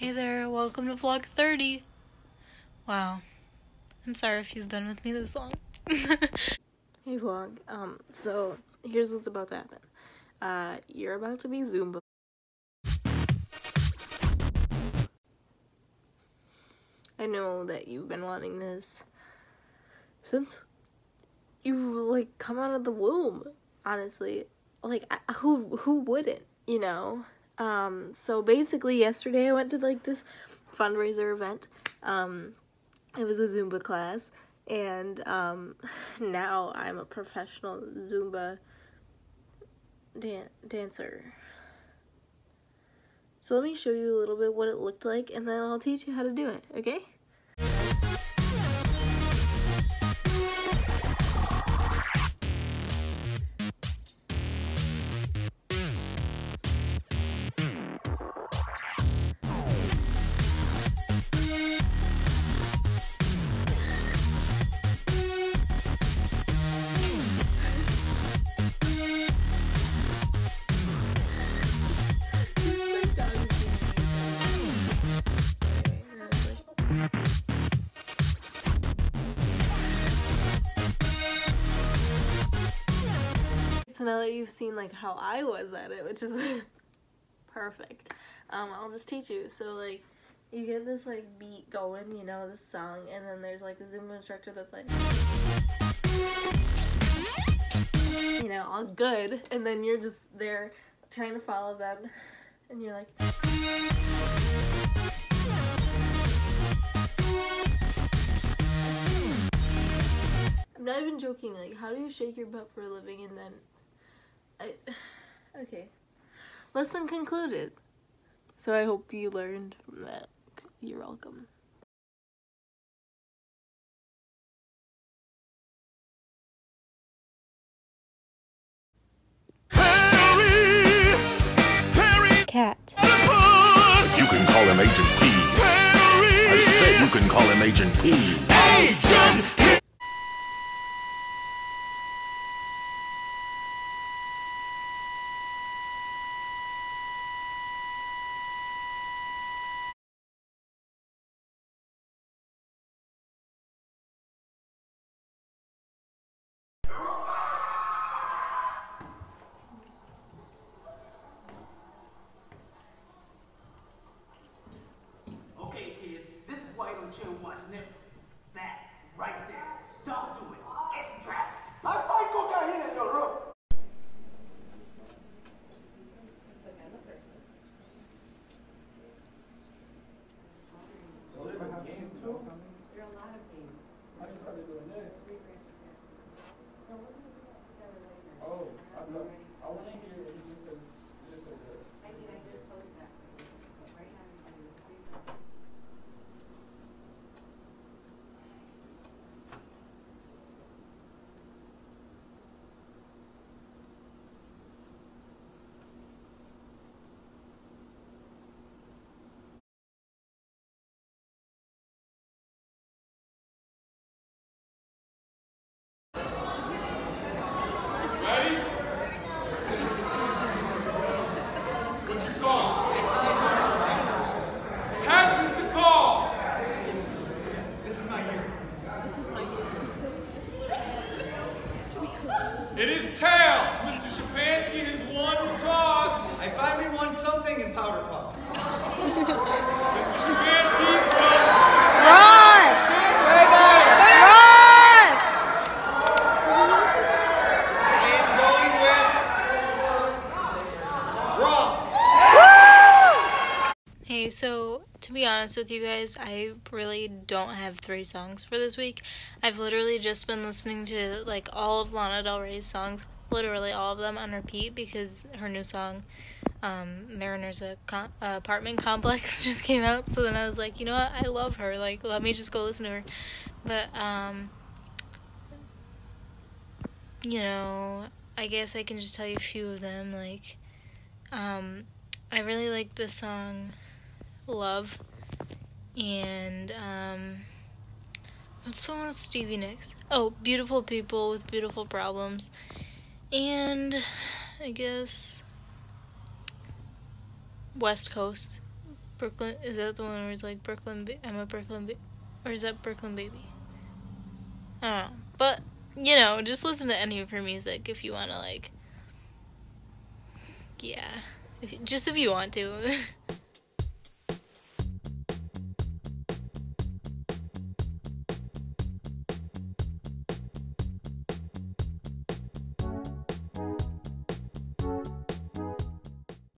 vlog 30. Wow. I'm sorry if you've been with me this long. Hey vlog, um, so here's what's about to happen. Uh, you're about to be Zumba. I know that you've been wanting this since you've, like come out of the womb, honestly. Like who who wouldn't, you know? Um, so basically yesterday I went to like this fundraiser event. Um, it was a Zumba class and um, now I'm a professional Zumba dan- dancer. So let me show you a little bit what it looked like, and then I'll teach you how to do it. Okay? So now that you've seen like how I was at it, which is perfect, um, I'll just teach you. So like, you get this like beat going, you know, this song, and then there's like the Zumba instructor that's like, you know, all good, and then you're just there trying to follow them, and you're like. I'm not even joking. Like, how do you shake your butt for a living and then, I, okay, lesson concluded. So I hope you learned from that. You're welcome. Harry, Harry Cat. You can call him Agent P. Harry. I said you can call him Agent P. Agent right there. Don't do it. It's a trap. I fight cocaine in your room. What's your call? Hats is the call. This is my year. This is my It is tails. Mr. Shapansky has won the toss. I finally won something in Powder Puff. Mr. Shapansky will Run! Run! I am going with Raw. Hey, so to be honest with you guys, I really don't have three songs for this week. I've literally just been listening to like all of Lana Del Rey's songs, literally all of them on repeat because her new song, um, Mariner's uh, apartment complex just came out. So then I was like, you know what? I love her. Like, let me just go listen to her. But um, you know, I guess I can just tell you a few of them. Like, um, I really like the song Love. And, um, what's the one with Stevie Nicks? Oh, Beautiful People with Beautiful Problems. And, I guess, West Coast Brooklyn is that the one where it's like Brooklyn? I'm a Brooklyn, ba- or is that Brooklyn Baby? I don't know, but you know, just listen to any of her music if you want to like. Yeah, if, just if you want to.